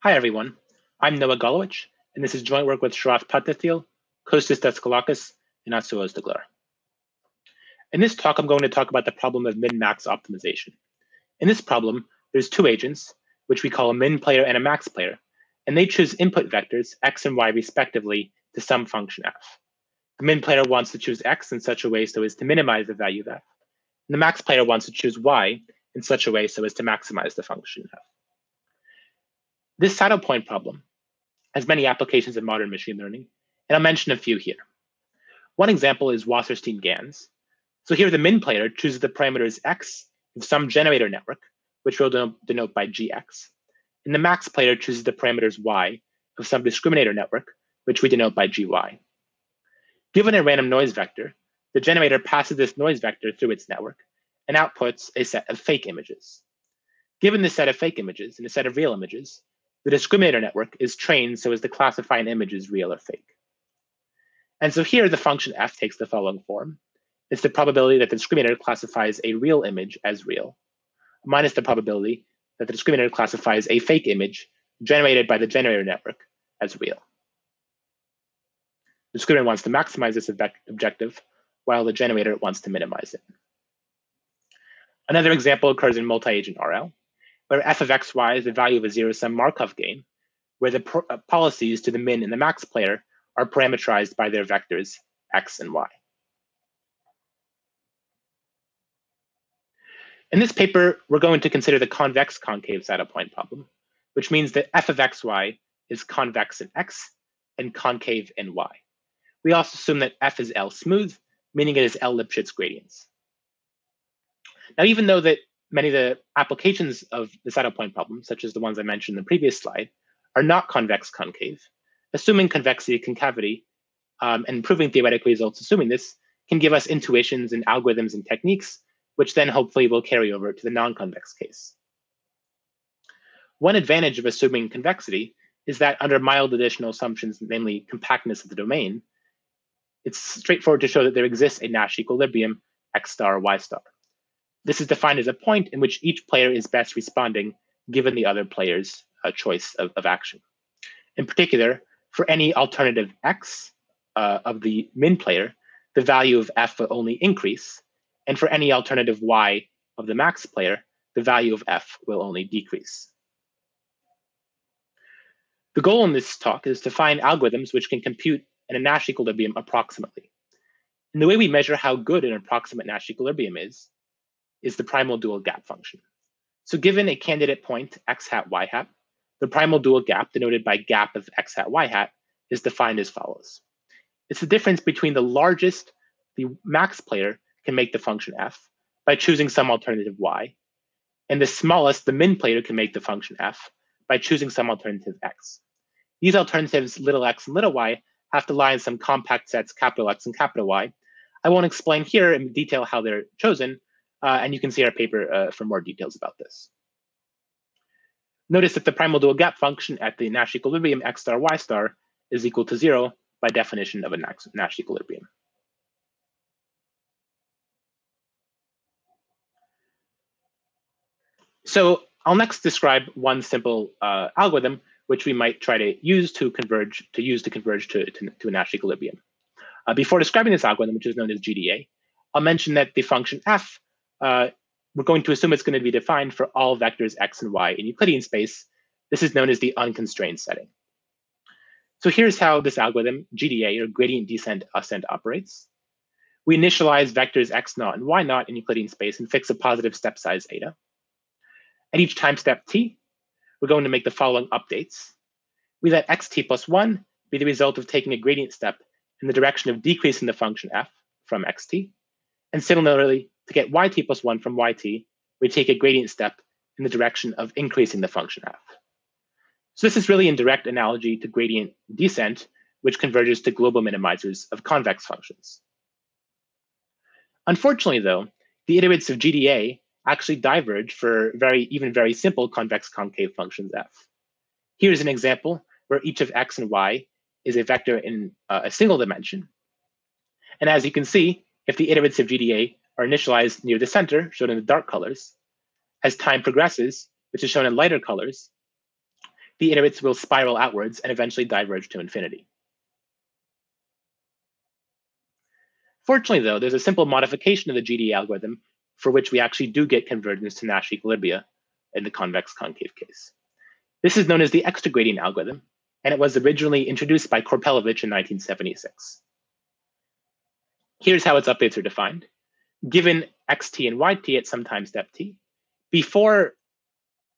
Hi, everyone. I'm Noah Golowich, and this is joint work with Sarath Pattathil, Kostas Daskalakis, and Asu Ozdaglar. In this talk, I'm going to talk about the problem of min-max optimization. In this problem, there's two agents, which we call a min player and a max player, and they choose input vectors x and y respectively to some function f. The min player wants to choose x in such a way so as to minimize the value of f, and the max player wants to choose y in such a way so as to maximize the function f. This saddle point problem has many applications in modern machine learning, and I'll mention a few here. One example is Wasserstein-GANs. So here the min player chooses the parameters x of some generator network, which we'll denote by gx, and the max player chooses the parameters y of some discriminator network, which we denote by gy. Given a random noise vector, the generator passes this noise vector through its network and outputs a set of fake images. Given this set of fake images and a set of real images, the discriminator network is trained so as to classify an image as real or fake. And so here the function f takes the following form. It's the probability that the discriminator classifies a real image as real, minus the probability that the discriminator classifies a fake image generated by the generator network as real. The discriminator wants to maximize this objective, while the generator wants to minimize it. Another example occurs in multi-agent RL where f of xy is the value of a zero-sum Markov game, where the uh, policies to the min and the max player are parameterized by their vectors x and y. In this paper, we're going to consider the convex concave saddle point problem, which means that f of xy is convex in x and concave in y. We also assume that f is L smooth, meaning it is L Lipschitz gradients. Now, even though that many of the applications of the saddle point problem, such as the ones I mentioned in the previous slide, are not convex concave. Assuming convexity concavity um, and proving theoretic results assuming this can give us intuitions and algorithms and techniques, which then hopefully will carry over to the non-convex case. One advantage of assuming convexity is that under mild additional assumptions, namely compactness of the domain, it's straightforward to show that there exists a Nash equilibrium x star y star. This is defined as a point in which each player is best responding given the other player's uh, choice of, of, action. In particular, for any alternative x uh, of the min player, the value of f will only increase. And for any alternative y of the max player, the value of f will only decrease. The goal in this talk is to find algorithms which can compute in a Nash equilibrium approximately. And the way we measure how good an approximate Nash equilibrium is is the primal dual gap function. So given a candidate point x hat y hat, the primal dual gap denoted by gap of x hat y hat is defined as follows. It's the difference between the largest the max player can make the function f by choosing some alternative y, and the smallest the min player can make the function f by choosing some alternative x. These alternatives, little x and little y, have to lie in some compact sets, capital X and capital Y. I won't explain here in detail how they're chosen, uh, and you can see our paper uh, for more details about this. Notice that the primal dual gap function at the Nash equilibrium x star y star is equal to zero by definition of a Nash equilibrium. So I'll next describe one simple uh, algorithm which we might try to use to converge to use to converge to, to, to a Nash equilibrium. Uh, before describing this algorithm, which is known as GDA, I'll mention that the function f uh, we're going to assume it's going to be defined for all vectors x and y in Euclidean space. This is known as the unconstrained setting. So here's how this algorithm, GDA, or gradient descent ascent, operates. We initialize vectors x naught and y naught in Euclidean space and fix a positive step size eta. At each time step t, we're going to make the following updates. We let xt plus 1 be the result of taking a gradient step in the direction of decreasing the function f from xt. And similarly, to get yt plus 1 from yt, we take a gradient step in the direction of increasing the function f. So this is really in direct analogy to gradient descent, which converges to global minimizers of convex functions. Unfortunately, though, the iterates of GDA actually diverge for very even very simple convex concave functions f. Here's an example where each of x and y is a vector in uh, a single dimension. And as you can see, if the iterates of GDA are initialized near the center, shown in the dark colors. As time progresses, which is shown in lighter colors, the iterates will spiral outwards and eventually diverge to infinity. Fortunately, though, there's a simple modification of the GDA algorithm for which we actually do get convergence to Nash equilibria in the convex concave case. This is known as the extra gradient algorithm, and it was originally introduced by Korpelevich in 1976. Here's how its updates are defined. Given xt and yt at some time step t, before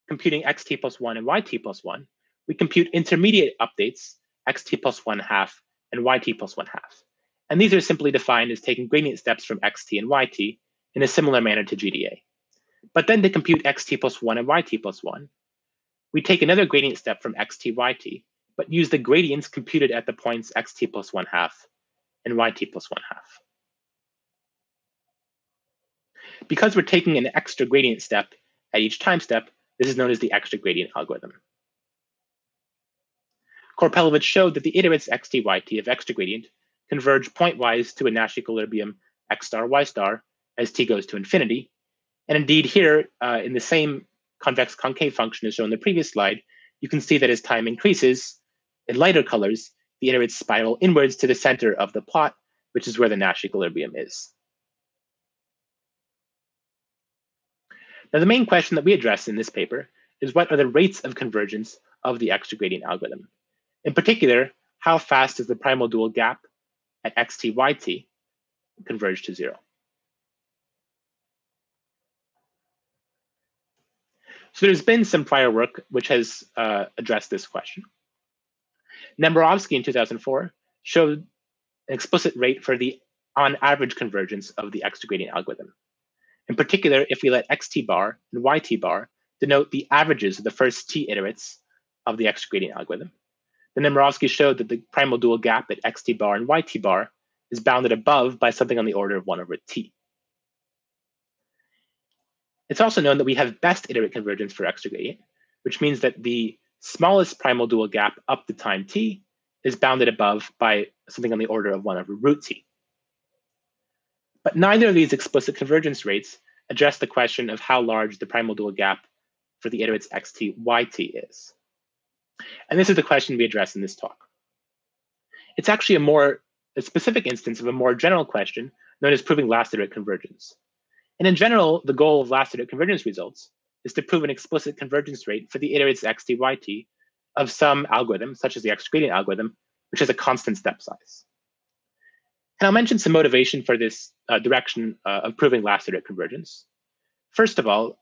computing xt plus 1 and yt plus 1, we compute intermediate updates, xt plus 1 half and yt plus 1 half. And these are simply defined as taking gradient steps from xt and yt in a similar manner to GDA. But then to compute xt plus 1 and yt plus 1, we take another gradient step from xt, yt, but use the gradients computed at the points xt plus 1 half and yt plus 1 half. Because we're taking an extra gradient step at each time step, this is known as the extra gradient algorithm. Korpelevich showed that the iterates xt, yt of extra gradient converge pointwise to a Nash equilibrium x star, y star as t goes to infinity. And indeed here, uh, in the same convex concave function as shown in the previous slide, you can see that as time increases, in lighter colors, the iterates spiral inwards to the center of the plot, which is where the Nash equilibrium is. Now, the main question that we address in this paper is what are the rates of convergence of the extra gradient algorithm? In particular, how fast does the primal dual gap at xt, yt converge to zero? So there's been some prior work which has uh, addressed this question. Nemirovski in 2004 showed an explicit rate for the on average convergence of the extra gradient algorithm. In particular, if we let xt bar and yt bar denote the averages of the first t iterates of the extra gradient algorithm, then Nemirovski showed that the primal dual gap at xt bar and yt bar is bounded above by something on the order of 1 over t. It's also known that we have best iterate convergence for extra gradient, which means that the smallest primal dual gap up to time t is bounded above by something on the order of 1 over root t. But neither of these explicit convergence rates address the question of how large the primal dual gap for the iterates xt, yt is. And this is the question we address in this talk. It's actually a more a specific instance of a more general question known as proving last iterate convergence. And in general, the goal of last iterate convergence results is to prove an explicit convergence rate for the iterates xt, yt of some algorithm, such as the extra gradient algorithm, which has a constant step size. And I'll mention some motivation for this uh, direction uh, of proving last iterate convergence. First of all,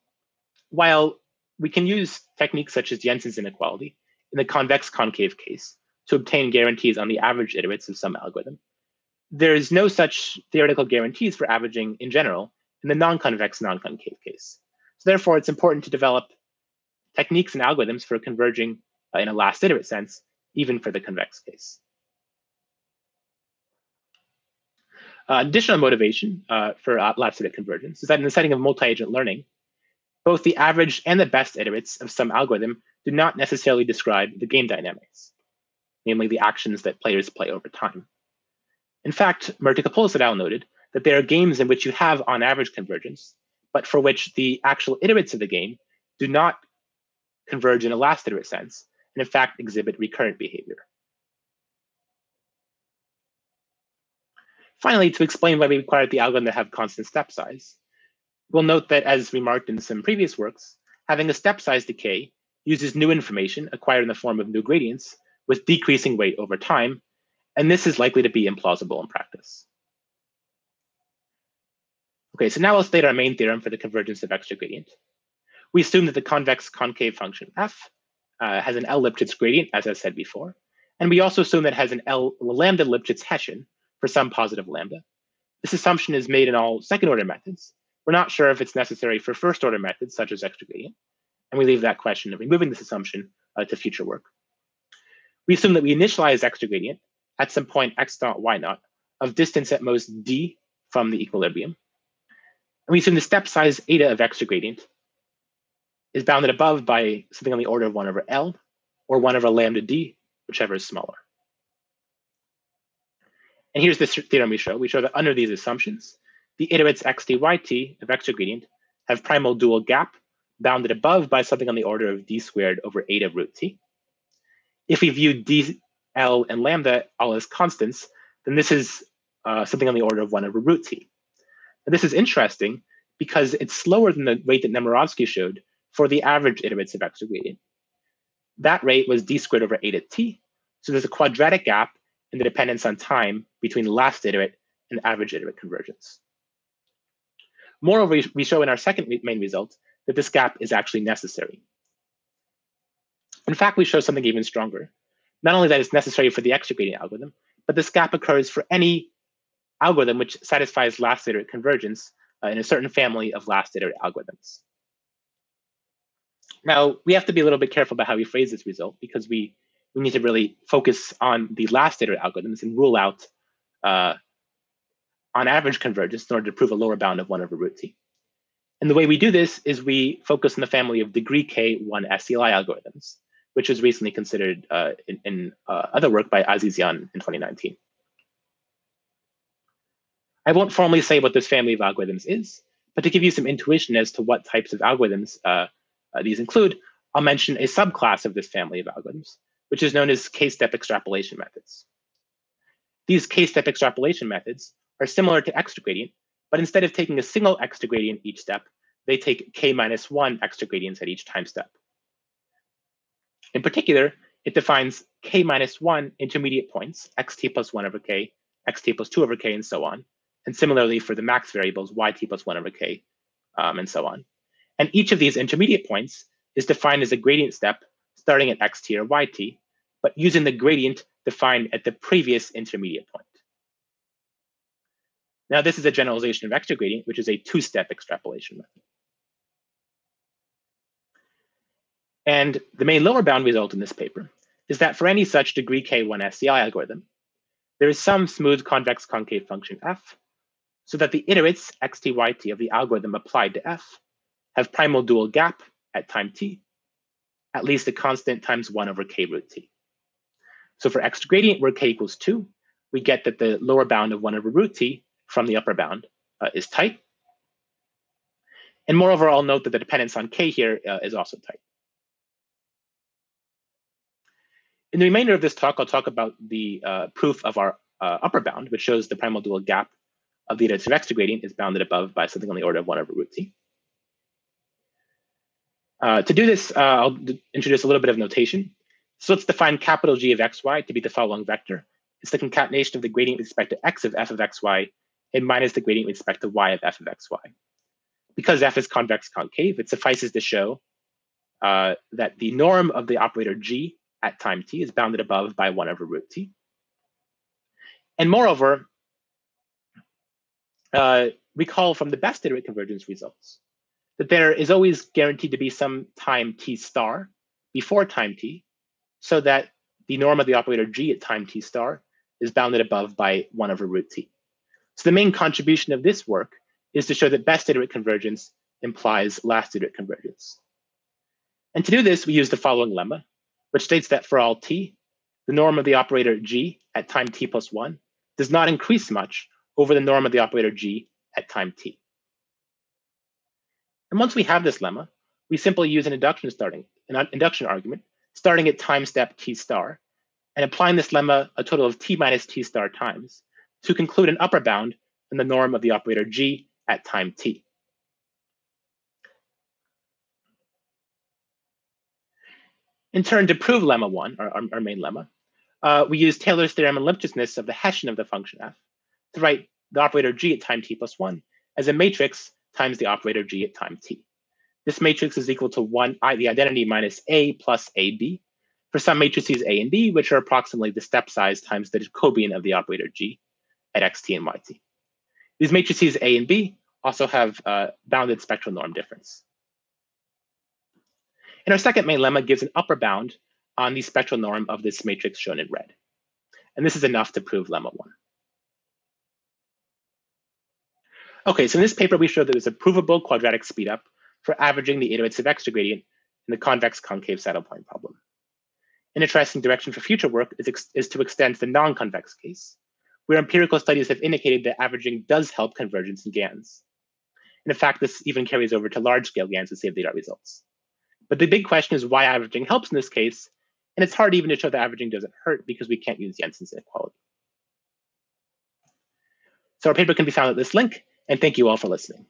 while we can use techniques such as Jensen's inequality in the convex concave case to obtain guarantees on the average iterates of some algorithm, there is no such theoretical guarantees for averaging in general in the non-convex non-concave case. So therefore, it's important to develop techniques and algorithms for converging uh, in a last iterate sense, even for the convex case. Uh, additional motivation uh, for uh, iterate convergence is that in the setting of multi-agent learning, both the average and the best iterates of some algorithm do not necessarily describe the game dynamics, namely the actions that players play over time. In fact, Mertikopoulos et al. noted that there are games in which you have on average convergence, but for which the actual iterates of the game do not converge in a last iterate sense, and in fact exhibit recurrent behavior. Finally, to explain why we require the algorithm to have constant step size, we'll note that as remarked in some previous works, having a step size decay uses new information acquired in the form of new gradients with decreasing weight over time, and this is likely to be implausible in practice. Okay, so now we'll state our main theorem for the convergence of extra gradient. We assume that the convex concave function f uh, has an L Lipschitz gradient, as I said before. And we also assume that it has an L lambda Lipschitz Hessian for some positive lambda. This assumption is made in all second order methods. We're not sure if it's necessary for first order methods, such as extra gradient. And we leave that question of removing this assumption uh, to future work. We assume that we initialize extra gradient at some point x naught, y naught of distance at most d from the equilibrium. And we assume the step size eta of extra gradient is bounded above by something on the order of 1 over L or 1 over lambda d, whichever is smaller. And here's the theorem we show. We show that under these assumptions, the iterates xt, yt of extra gradient have primal dual gap bounded above by something on the order of d squared over eta root t. If we view d, l, and lambda all as constants, then this is uh, something on the order of 1 over root t. And this is interesting because it's slower than the rate that Nemirovski showed for the average iterates of extra gradient. That rate was d squared over 8 at t. So there's a quadratic gap in the dependence on time between last iterate and average iterate convergence. Moreover, we show in our second main result that this gap is actually necessary. In fact, we show something even stronger. Not only that it's necessary for the extra gradient algorithm, but this gap occurs for any algorithm which satisfies last iterate convergence uh, in a certain family of last iterate algorithms. Now, we have to be a little bit careful about how we phrase this result because we, we need to really focus on the last iterate algorithms and rule out uh, on average convergence in order to prove a lower bound of 1 over root t. And the way we do this is we focus on the family of degree k1 SCLI algorithms, which was recently considered uh, in, in uh, other work by Azizian in 2019. I won't formally say what this family of algorithms is, but to give you some intuition as to what types of algorithms uh, uh these include, I'll mention a subclass of this family of algorithms, which is known as k-step extrapolation methods. These k-step extrapolation methods are similar to extra gradient, but instead of taking a single extra gradient each step, they take k minus one extra gradients at each time step. In particular, it defines k minus one intermediate points, xt plus one over k, xt plus two over k, and so on. And similarly for the max variables, yt plus one over k, um, and so on. And each of these intermediate points is defined as a gradient step starting at xt or yt, but using the gradient defined at the previous intermediate point. Now, this is a generalization of extra gradient, which is a two-step extrapolation method. And the main lower bound result in this paper is that for any such degree k1 SCLI algorithm, there is some smooth convex concave function f, so that the iterates xt, yt of the algorithm applied to f have primal dual gap at time t, at least a constant times 1 over k root t. So for extra gradient, where k equals 2, we get that the lower bound of 1 over root t from the upper bound uh, is tight. And moreover, I'll note that the dependence on k here uh, is also tight. In the remainder of this talk, I'll talk about the uh, proof of our uh, upper bound, which shows the primal dual gap of the iterative extra gradient is bounded above by something on the order of 1 over root t. Uh, to do this, uh, I'll introduce a little bit of notation. So let's define capital G of xy to be the following vector. It's the concatenation of the gradient with respect to x of f of xy and minus the gradient with respect to y of f of xy. Because f is convex concave, it suffices to show uh, that the norm of the operator g at time t is bounded above by 1 over root t. And moreover, uh, recall from the best iterate convergence results that there is always guaranteed to be some time t star before time t, so that the norm of the operator g at time t star is bounded above by 1 over root t. So the main contribution of this work is to show that best iterate convergence implies last iterate convergence. And to do this, we use the following lemma, which states that for all t, the norm of the operator g at time t plus 1 does not increase much over the norm of the operator g at time t. And once we have this lemma, we simply use an induction starting an induction argument starting at time step t star and applying this lemma a total of t minus t star times to conclude an upper bound in the norm of the operator g at time t. In turn, to prove lemma 1, our, our main lemma, uh, we use Taylor's theorem and Lipschitzness of the Hessian of the function f to write the operator g at time t plus 1 as a matrix times the operator g at time t. This matrix is equal to 1, I, the identity minus a plus ab for some matrices a and b, which are approximately the step size times the Jacobian of the operator g at xt and yt. These matrices A and B also have bounded spectral norm difference. And our second main lemma gives an upper bound on the spectral norm of this matrix shown in red. And this is enough to prove lemma 1. Okay, so in this paper, we showed that there's a provable quadratic speedup for averaging the iterative extra gradient in the convex concave saddle point problem. An interesting direction for future work is, is to extend the non-convex case, where empirical studies have indicated that averaging does help convergence in GANs. And in fact, this even carries over to large-scale GANs with save data results. But the big question is why averaging helps in this case, And it's hard even to show that averaging doesn't hurt because we can't use Jensen's inequality. So our paper can be found at this link, and thank you all for listening.